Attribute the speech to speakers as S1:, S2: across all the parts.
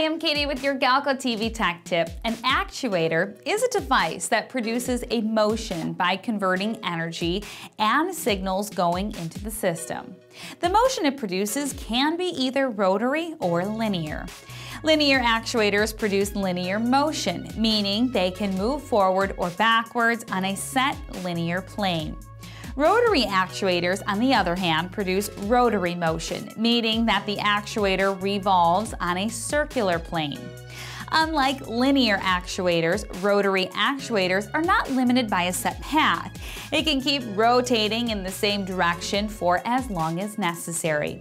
S1: Katie with your Galco TV Tech Tip. An actuator is a device that produces a motion by converting energy and signals going into the system. The motion it produces can be either rotary or linear. Linear actuators produce linear motion, meaning they can move forward or backwards on a set linear plane. Rotary actuators, on the other hand, produce rotary motion, meaning that the actuator revolves on a circular plane. Unlike linear actuators, rotary actuators are not limited by a set path. It can keep rotating in the same direction for as long as necessary.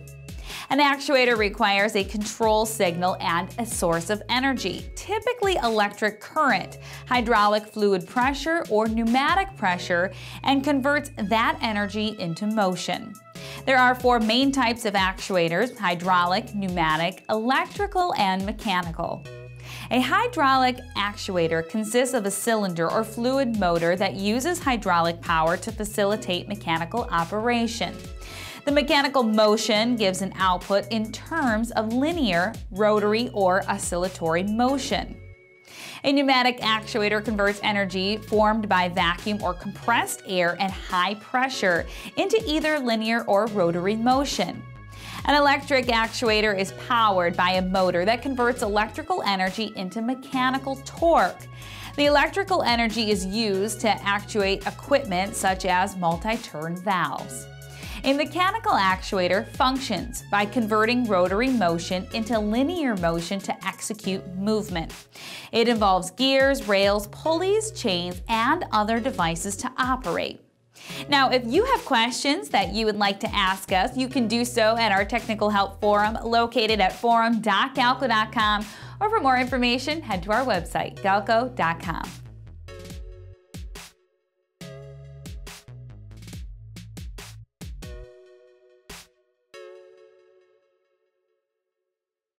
S1: An actuator requires a control signal and a source of energy, typically electric current, hydraulic fluid pressure, or pneumatic pressure, and converts that energy into motion. There are four main types of actuators, hydraulic, pneumatic, electrical, and mechanical. A hydraulic actuator consists of a cylinder or fluid motor that uses hydraulic power to facilitate mechanical operation. The mechanical motion gives an output in terms of linear, rotary, or oscillatory motion. A pneumatic actuator converts energy formed by vacuum or compressed air at high pressure into either linear or rotary motion. An electric actuator is powered by a motor that converts electrical energy into mechanical torque. The electrical energy is used to actuate equipment such as multi-turn valves. A mechanical actuator functions by converting rotary motion into linear motion to execute movement. It involves gears, rails, pulleys, chains, and other devices to operate. Now, if you have questions that you would like to ask us, you can do so at our technical help forum located at forum.galco.com or for more information, head to our website, galco.com.